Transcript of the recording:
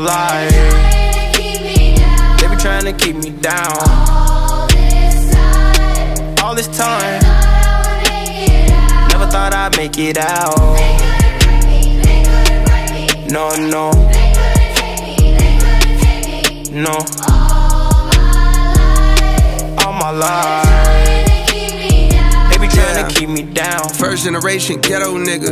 my life. They be trying to keep me down. All this time, never thought I'd make it out. No, no, no. All my life, they be trying to keep me down. First generation ghetto nigga.